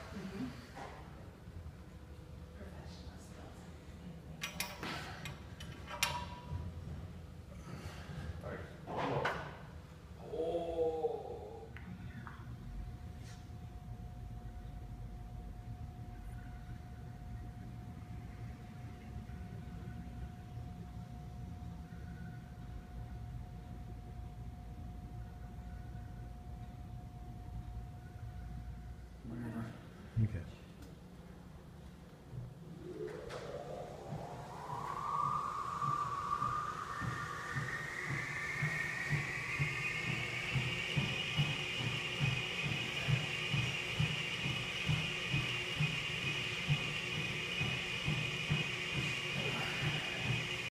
Mm-hmm.